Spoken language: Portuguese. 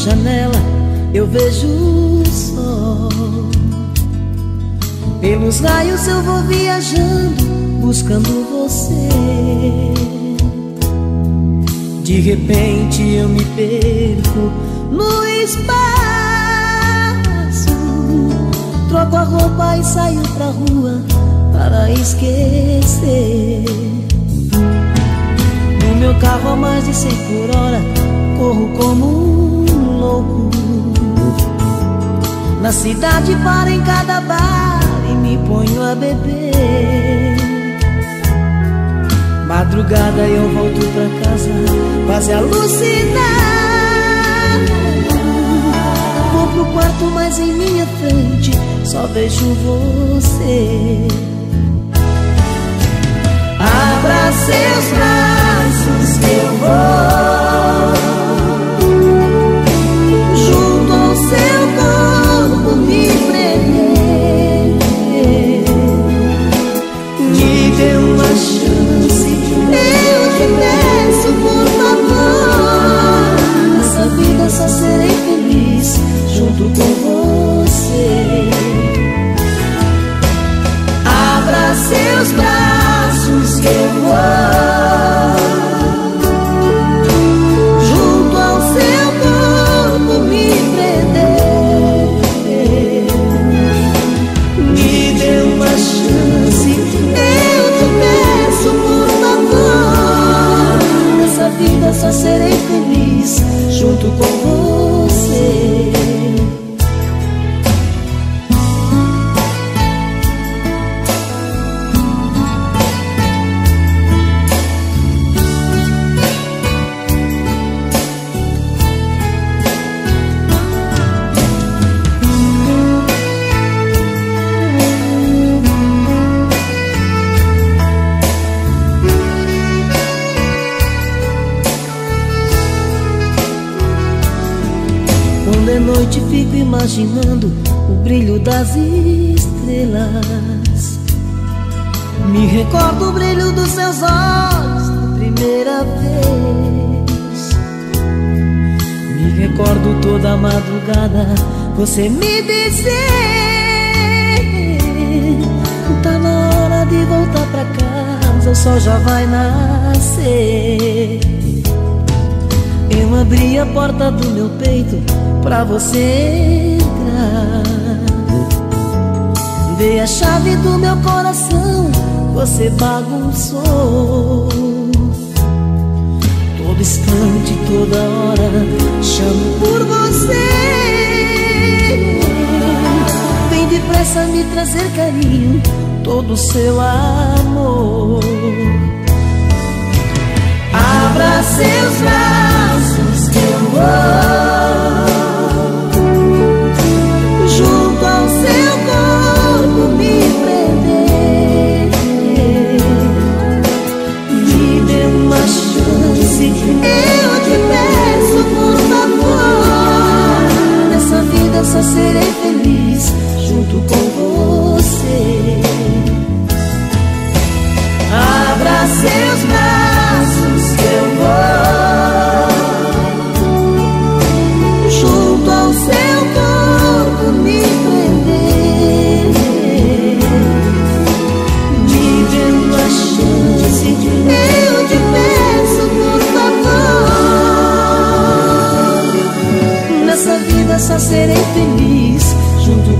janela eu vejo o sol. Pelos raios eu vou viajando, buscando você. De repente eu me perco no espaço. Troco a roupa e saio pra rua para esquecer. No meu carro a mais de 100 por hora, corro como um louco. Na cidade paro em cada bar e me ponho a beber. Madrugada eu volto pra casa, quase alucinado. Vou pro quarto, mas em minha frente só vejo você. Eu te Quando é noite fico imaginando o brilho das estrelas. Me recordo o brilho dos seus olhos da primeira vez. Me recordo toda madrugada você me dizer Tá na hora de voltar pra casa, o sol já vai nascer. Eu abri a porta do meu peito pra você entrar. Dei a chave do meu coração, você bagunçou. Todo instante, toda hora, chamo por você. Vem depressa me trazer carinho, todo o seu amor. Eu te peço por favor Nessa vida só serei feliz junto feliz junto